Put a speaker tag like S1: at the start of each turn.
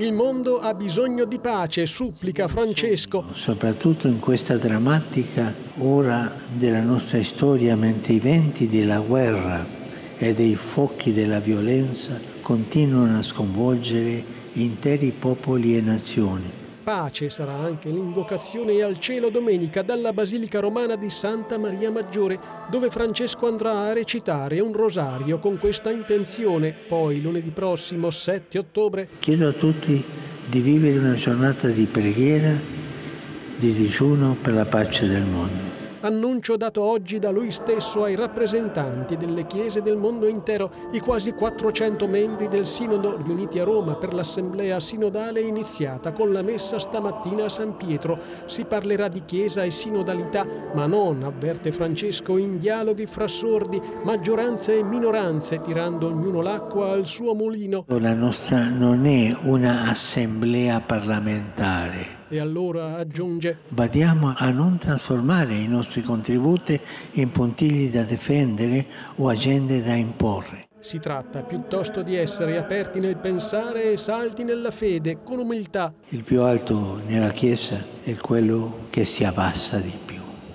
S1: Il mondo ha bisogno di pace, supplica Francesco.
S2: Soprattutto in questa drammatica ora della nostra storia, mentre i venti della guerra e dei fuochi della violenza continuano a sconvolgere interi popoli e nazioni
S1: pace sarà anche l'invocazione al cielo domenica dalla Basilica Romana di Santa Maria Maggiore, dove Francesco andrà a recitare un rosario con questa intenzione. Poi lunedì prossimo, 7 ottobre,
S2: chiedo a tutti di vivere una giornata di preghiera, di digiuno per la pace del mondo
S1: annuncio dato oggi da lui stesso ai rappresentanti delle chiese del mondo intero, i quasi 400 membri del Sinodo riuniti a Roma per l'assemblea sinodale iniziata con la messa stamattina a San Pietro. Si parlerà di chiesa e sinodalità, ma non, avverte Francesco, in dialoghi fra sordi, maggioranze e minoranze, tirando ognuno l'acqua al suo mulino.
S2: La nostra non è una assemblea parlamentare
S1: e allora aggiunge
S2: Badiamo a non trasformare i nostri contributi in puntigli da difendere o agende da imporre.
S1: Si tratta piuttosto di essere aperti nel pensare e salti nella fede, con umiltà.
S2: Il più alto nella Chiesa è quello che si abbassa di più.